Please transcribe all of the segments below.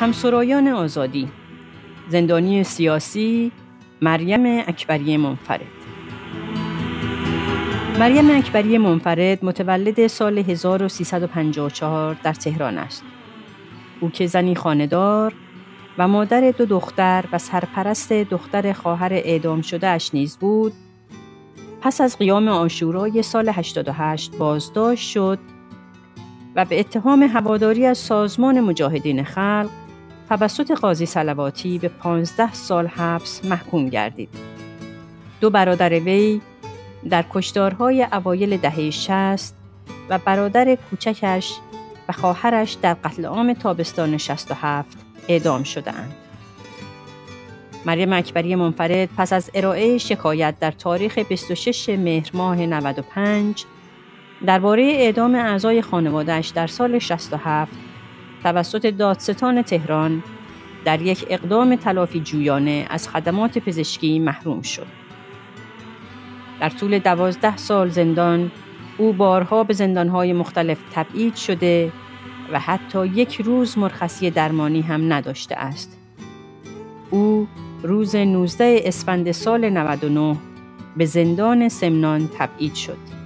همسرایان آزادی زندانی سیاسی مریم اکبری منفرد مریم اکبری منفرد متولد سال 1354 در تهران است. او که زنی خاندار و مادر دو دختر و سرپرست دختر خواهر اعدام شده اش نیز بود، پس از قیام آشورای سال 88 بازداشت شد و به اتهام هواداری از سازمان مجاهدین خلق توسط قاضی سلواتی به 15 سال حبس محکوم گردید. دو برادر وی در کشدارهای اوایل دهه 60 و برادر کوچکش و خواهرش در قتل عام تابستان 67 اعدام شدهاند. مریم اکبری منفرد پس از ارائه شکایت در تاریخ 26 مهر ماه 95 درباره اعدام اعضای خانوادهش در سال 67 توسط دادستان تهران در یک اقدام تلافی جویانه از خدمات پزشکی محروم شد. در طول دوازده سال زندان او بارها به زندانهای مختلف تبعید شده و حتی یک روز مرخصی درمانی هم نداشته است. او روز 19 اسفند سال 99 به زندان سمنان تبعید شد.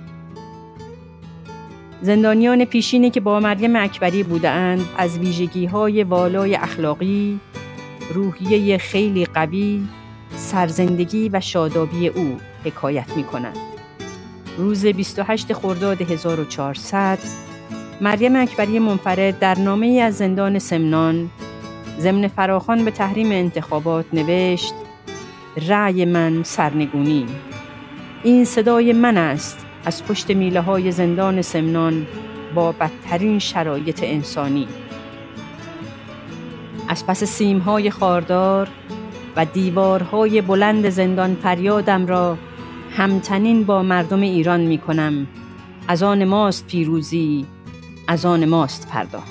زندانیان پیشینی که با مریم اکبری بودند از ویژگی های والای اخلاقی، روحیه خیلی قوی، سرزندگی و شادابی او حکایت می کنند. روز 28 خرداد 1400 مریم اکبری منفرد در نامه ای از زندان سمنان ضمن فراخان به تحریم انتخابات نوشت رأی من سرنگونی این صدای من است از پشت میله های زندان سمنان با بدترین شرایط انسانی. از پس سیم های خاردار و دیوارهای بلند زندان فریادم را همتنین با مردم ایران می کنم از آن ماست پیروزی از آن ماست فردا.